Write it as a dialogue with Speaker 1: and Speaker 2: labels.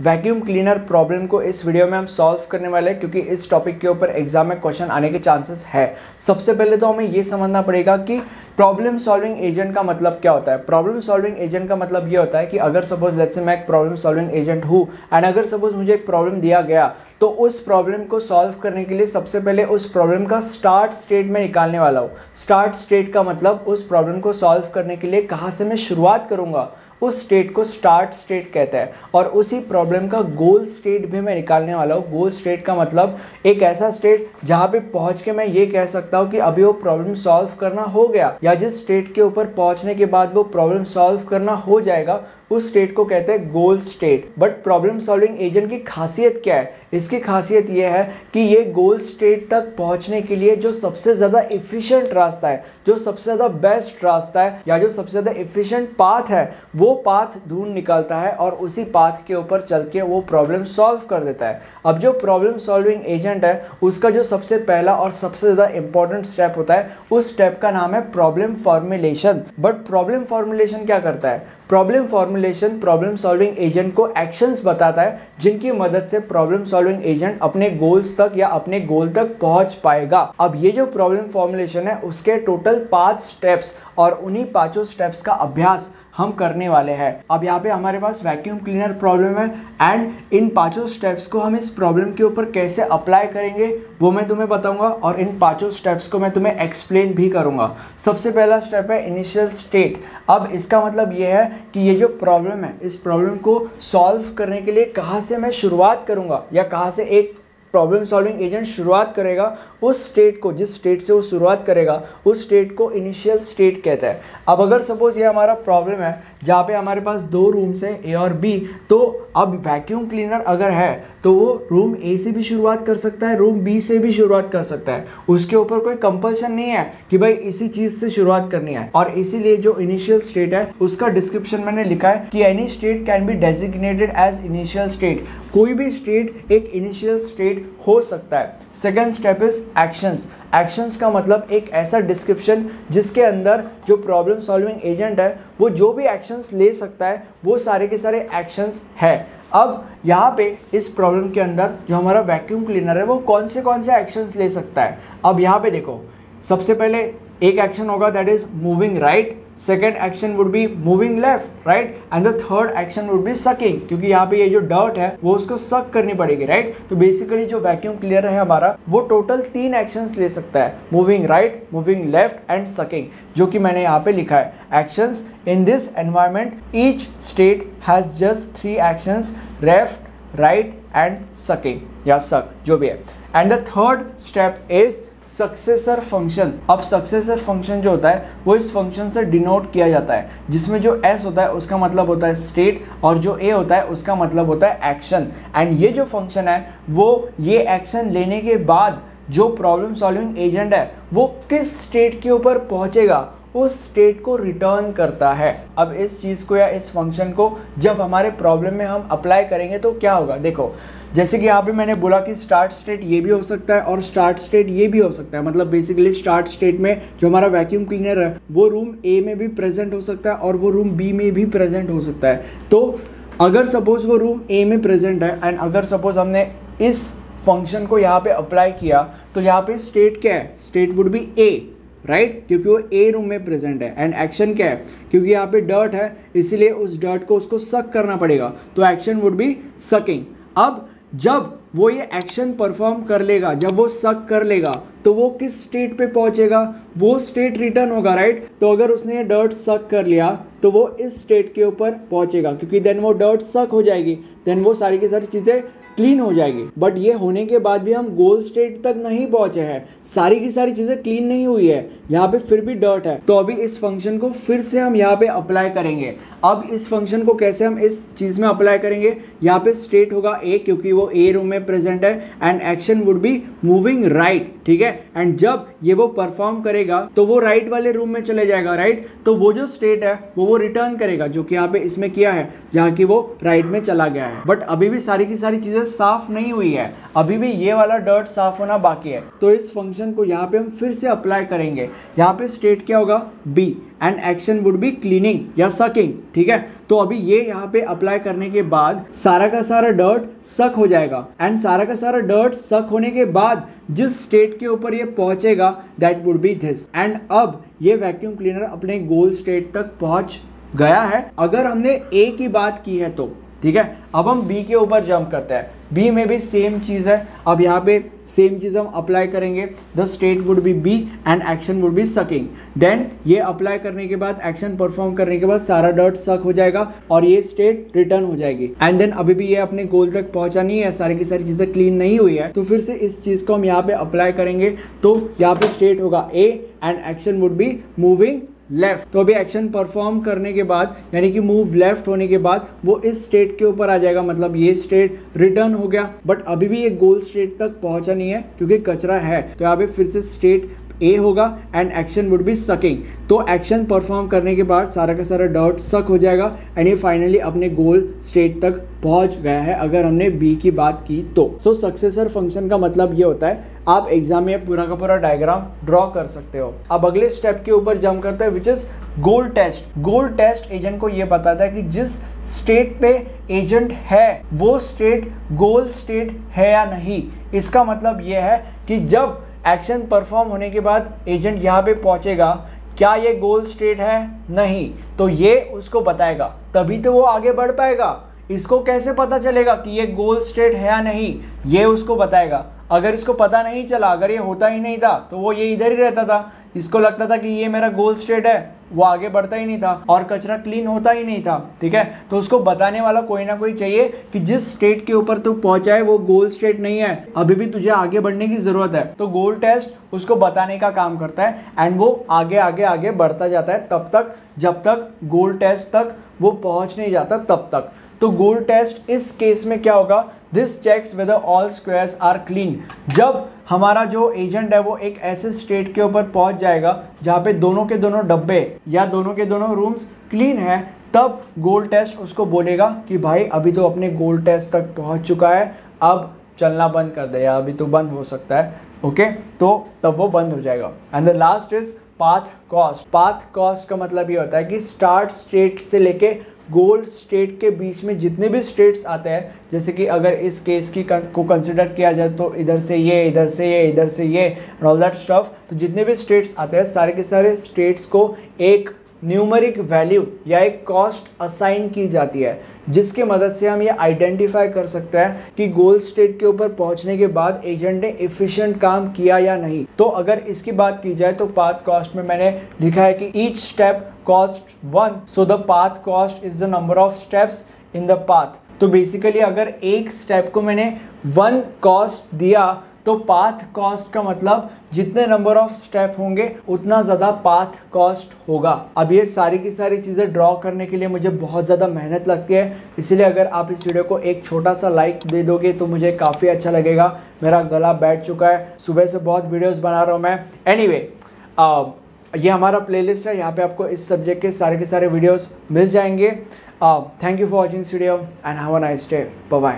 Speaker 1: Vacuum cleaner problem को इस video में हम सॉल्व करने वाले हैं, क्योंकि इस टॉपिक के ऊपर एग्ज़ाम में क्वेश्चन आने के चांसेस है। सबसे पहले तो हमें ये समझना पड़ेगा कि प्रॉब्लम सॉल्विंग एजेंट का मतलब क्या होता है। प्रॉब्लम सॉल्विंग एजेंट का मतलब ये होता है कि अगर सपोज़ लेट्स से मैं एक प्रॉब्लम सॉल्विंग एजेंट हूँ एंड अगर सपोज़ मुझे एक प्रॉब्लम दिया गया तो उस प्रॉब्लम को सॉल्व करने के लिए सबसे पहले उस प्रॉब्लम का स्टार्ट स्टेट में निकालने वाला हूँ। स्टार्ट स्टेट का मतलब उस प्रॉब्लम को सॉल्व करने के लिए कहाँ से मैं शुरुआत करूँगा। उस स्टेट को स्टार्ट स्टेट कहता है। और उसी प्रॉब्लम का गोल स्टेट भी मैं निकालने वाला हूँ। गोल स्टेट का मतलब एक ऐसा स्टेट जहाँ पे पहुँच के मैं ये कह सकता हूँ कि अभी वो प्रॉब्लम सॉल्व करना हो गया या जिस स्टेट के ऊपर पहुँचने के बाद वो प्रॉब्लम सॉल्व करना हो जाएगा उस स्टेट को कहते हैं goal state but problem solving agent की खासियत क्या है? इसकी खासियत यह है कि ये गोल स्टेट तक पहुँचने के लिए जो सबसे ज़्यादा इफिशियंट रास्ता है, जो सबसे ज़्यादा बेस्ट रास्ता है, या जो सबसे ज़्यादा इफिशियंट पाथ है, वो पाथ ढूंढ निकालता है और उसी पाथ के ऊपर चल के वो प्रॉब्लम सॉल्व कर देता है. अब जो प्रॉब्लम सॉल्विंग एजेंट है, उसका जो सबसे पहला और सबसे ज़्यादा इंपॉर्टेंट स्टेप होता है, उस स्टेप का नाम है problem formulation but problem formulation क्या करता है? Problem formulation, problem solving agent को एक्शंस बताता है, जिनकी मदद से प्रॉब्लम सॉल्विंग एजेंट अपने गोल्स तक या अपने गोल तक पहुँच पाएगा। अब ये जो प्रॉब्लम फॉर्मुलेशन है, उसके टोटल पाँच स्टेप्स और उन्हीं पाँचों स्टेप्स का अभ्यास हम करने वाले हैं। अब यहाँ पे हमारे पास वैक्यूम क्लीनर प्रॉब्लम है एंड इन पाँचों स्टेप्स को हम इस प्रॉब्लम के ऊपर कैसे अप्लाई करेंगे, वो मैं तुम्हें बताऊँगा और इन पाँचों स्टेप्स को मैं तुम्हें एक्सप्लेन भी करूँगा। सबसे पहला स्टेप है इनिशियल स्टेट अब इसका मतलब ये है कि ये जो प्रॉब्लम है, इस प्रॉब्लम को सॉल्व करने के लिए कहाँ से मैं शुरुआत करूँगा या कहाँ से एक प्रॉब्लम सॉल्विंग एजेंट शुरुआत करेगा, उस स्टेट को, जिस स्टेट से वो शुरुआत करेगा, उस स्टेट को इनिशियल स्टेट कहता है। अब अगर सपोज़ ये हमारा प्रॉब्लम है, जहाँ पे हमारे पास दो रूम्स हैं ए और बी तो अब वैक्यूम क्लीनर अगर है तो वो रूम ए से भी शुरुआत कर सकता है रूम बी से भी शुरुआत कर सकता है। उसके ऊपर कोई कंपल्शन नहीं है कि भाई इसी चीज़ से शुरुआत करनी है। और इसीलिए जो इनिशियल स्टेट है, उसका डिस्क्रिप्शन मैंने लिखा है कि any state can be designated as initial state कोई भी स्टेट एक इनिशियल स्टेट हो सकता है। Second step is actions actions का मतलब एक ऐसा डिस्क्रिप्शन जिसके अंदर जो प्रॉब्लम सॉल्विंग एजेंट है, वो जो भी एक्शंस ले सकता है, वो सारे के सारे एक्शंस है। अब यहाँ पे इस प्रॉब्लम के अंदर जो हमारा वैक्यूम क्लीनर है, वो कौन से कौन से एक्शंस ले सकता है? अब यहाँ पे देखो, सबसे पहले एक एक्शन होगा that is moving right second action would be moving left right and the third action would be sucking क्योंकि यहाँ पे ये जो डर्ट है, वो उसको सक करनी पड़ेगी राइट right? तो बेसिकली जो वैक्यूम क्लियर है हमारा, वो टोटल तीन एक्शंस ले सकता है moving right moving left and sucking जो कि मैंने यहाँ पे लिखा है। Actions in this environment each state has just three actions left right and sucking या सक जो भी है। And the third step is successor function अब सक्सेसर फ़ंक्शन जो होता है, वो इस फ़ंक्शन से डिनोट किया जाता है, जिसमें जो एस होता है, उसका मतलब होता है स्टेट और जो ए होता है, उसका मतलब होता है एक्शन एंड ये जो फ़ंक्शन है, वो ये एक्शन लेने के बाद जो प्रॉब्लम सॉल्विंग एजेंट है, वो किस स्टेट के ऊपर पहुंचेगा, उस स्टेट को रिटर्न करता है. अब इस चीज़ को या इस फ़ंक्शन को जब हमारे प्रॉब्लम में हम अप्लाई करेंगे तो क्या होगा? देखो जैसे कि यहाँ पे मैंने बोला कि स्टार्ट स्टेट ये भी हो सकता है और स्टार्ट स्टेट ये भी हो सकता है। मतलब बेसिकली स्टार्ट स्टेट में जो हमारा वैक्यूम क्लीनर है, वो रूम ए में भी प्रेजेंट हो सकता है और वो रूम बी में भी प्रेजेंट हो सकता है। तो अगर सपोज़ वो रूम ए में प्रेजेंट है एंड अगर सपोज़ हमने इस फ़ंक्शन को यहाँ पे अप्लाई किया तो यहाँ पे स्टेट क्या है? State would be A right क्योंकि वो ए रूम में प्रेजेंट है। एंड एक्शन क्या है? क्योंकि यहाँ पे डर्ट है, इसीलिए उस डर्ट को उसको सक करना पड़ेगा। तो एक्शन वुड बी सकिंग अब जब वो ये एक्शन परफॉर्म कर लेगा, जब वो सक कर लेगा तो वो किस स्टेट पे पहुंचेगा? वो स्टेट रिटर्न होगा राइट तो अगर उसने डर्ट सक कर लिया तो वो इस स्टेट के ऊपर पहुंचेगा, क्योंकि देन वो डर्ट सक हो जाएगी। देन वो सारी की सारी चीज़ें क्लीन हो जाएगी। बट ये होने के बाद भी हम गोल स्टेट तक नहीं पहुँचे हैं। सारी की सारी चीज़ें क्लीन नहीं हुई है। यहाँ पे फिर भी डर्ट है। तो अभी इस फ़ंक्शन को फिर से हम यहाँ पे अप्लाई करेंगे। अब इस फ़ंक्शन को कैसे हम इस चीज़ में अप्लाई करेंगे? यहाँ पे स्टेट होगा ए क्योंकि वो ए रूम में प्रेजेंट है। And action would be moving right ठीक है? एंड जब ये वो परफॉर्म करेगा तो वो राइट right वाले रूम में चले जाएगा राइट right? तो वो जो स्टेट है, वो वो रिटर्न करेगा, जो कि यहाँ पे इसमें किया है, जहाँ की वो राइट right में चला गया है। बट अभी भी सारी की सारी चीज़ें साफ़ नहीं हुई है। अभी भी ये वाला डर्ट साफ़ होना बाकी है। तो इस फ़ंक्शन को यहाँ पे हम फिर से अप्लाई करेंगे। यहाँ पे स्टेट क्या होगा? B and action would be cleaning या सकिंग ठीक है? तो अभी ये यहाँ पे अप्लाई करने के बाद सारा का सारा डर्ट सक हो जाएगा। एंड सारा का सारा डर्ट सक होने के बाद जिस स्टेट के ऊपर ये पहुंचेगा that would be this and अब ये वैक्यूम क्लीनर अपने गोल स्टेट तक पहुँच गया है। अगर हमने ए की बात की है तो। ठीक है? अब हम बी के ऊपर जंप करते हैं। बी में भी सेम चीज़ है। अब यहाँ पे सेम चीज़ हम अप्लाई करेंगे। The state would be B and action would be sucking then ये अप्लाई करने के बाद एक्शन परफॉर्म करने के बाद सारा डर्ट सक हो जाएगा और ये स्टेट रिटर्न हो जाएगी। एंड देन अभी भी ये अपने गोल तक पहुँचा नहीं है। सारी की सारी चीज़ें क्लीन नहीं हुई है। तो फिर से इस चीज़ को हम यहाँ पे अप्लाई करेंगे। तो यहाँ पे स्टेट होगा A and action would be moving left तो अभी एक्शन परफॉर्म करने के बाद, यानी कि मूव लेफ़्ट होने के बाद, वो इस स्टेट के ऊपर आ जाएगा। मतलब ये स्टेट रिटर्न हो गया। बट अभी भी ये गोल स्टेट तक पहुँचा नहीं है, क्योंकि कचरा है। तो यहाँ पे फिर से स्टेट ए होगा and action would be sucking तो एक्शन परफॉर्म करने के बाद सारा का सारा डॉट सक हो जाएगा एंड ये फाइनली अपने गोल स्टेट तक पहुँच गया है अगर हमने बी की बात की तो। सो सक्सेसर फ़ंक्शन का मतलब ये होता है, आप एग्ज़ाम में पूरा का पूरा डायग्राम ड्रॉ कर सकते हो। अब अगले स्टेप के ऊपर जम करते हैं which is goal test goal test agent को ये बताता है कि जिस स्टेट पे एजेंट है, वो स्टेट गोल स्टेट है या नहीं। इसका मतलब ये है कि जब एक्शन परफॉर्म होने के बाद एजेंट यहाँ पे पहुँचेगा। क्या ये गोल स्टेट है? नहीं। तो ये उसको बताएगा। तभी तो वो आगे बढ़ पाएगा। इसको कैसे पता चलेगा कि ये गोल स्टेट है या नहीं? ये उसको बताएगा। अगर इसको पता नहीं चला, अगर ये होता ही नहीं था तो वो ये इधर ही रहता था। इसको लगता था कि ये मेरा गोल स्टेट है। वो आगे बढ़ता ही नहीं था और कचरा क्लीन होता ही नहीं था, ठीक है? तो उसको बताने वाला कोई ना कोई चाहिए कि जिस स्टेट के ऊपर तू पहुँचा है, वो गोल स्टेट नहीं है। अभी भी तुझे आगे बढ़ने की ज़रूरत है। तो गोल टेस्ट उसको बताने का काम करता है एंड वो आगे आगे आगे बढ़ता जाता है तब तक, जब तक गोल टेस्ट तक वो पहुँच नहीं जाता तब तक। तो गोल टेस्ट इस केस में क्या होगा? This checks whether all squares are clean जब हमारा जो एजेंट है वो एक ऐसे स्टेट के ऊपर पहुँच जाएगा, जहाँ पे दोनों के दोनों डब्बे या दोनों के दोनों रूम्स क्लीन है, तब गोल टेस्ट उसको बोलेगा कि भाई अभी तो अपने गोल टेस्ट तक पहुँच चुका है, अब चलना बंद कर दे या अभी तो बंद हो सकता है ओके तो तब वो बंद हो जाएगा। And the last is path cost path cost का मतलब ये होता है कि स्टार्ट स्टेट से लेके गोल स्टेट के बीच में जितने भी स्टेट्स आते हैं, जैसे कि अगर इस केस की को कंसिडर किया जाए तो इधर से ये, इधर से ये, इधर से ये ऑल दैट स्टफ़ तो जितने भी स्टेट्स आते हैं, सारे के सारे स्टेट्स को एक न्यूमरिक वैल्यू या एक कॉस्ट असाइन की जाती है, जिसके मदद से हम ये आइडेंटिफाई कर सकते हैं कि गोल स्टेट के ऊपर पहुँचने के बाद एजेंट ने इफिशिएंट काम किया या नहीं। तो अगर इसकी बात की जाए तो पाथ कॉस्ट में मैंने लिखा है कि each step cost one so the path cost is the number of steps in the path तो बेसिकली अगर एक स्टेप को मैंने वन कॉस्ट दिया तो पाथ कॉस्ट का मतलब जितने नंबर ऑफ़ स्टेप होंगे उतना ज़्यादा पाथ कॉस्ट होगा। अब ये सारी की सारी चीज़ें ड्रॉ करने के लिए मुझे बहुत ज़्यादा मेहनत लगती है। इसलिए अगर आप इस वीडियो को एक छोटा सा लाइक दे दोगे तो मुझे काफ़ी अच्छा लगेगा। मेरा गला बैठ चुका है। सुबह से बहुत वीडियोज़ बना रहा हूँ मैं। एनी anyway, ये हमारा प्लेलिस्ट है। यहाँ पे आपको इस सब्जेक्ट के सारे के सारे वीडियोस मिल जाएँगे। Thank you for watching video and have a nice day bye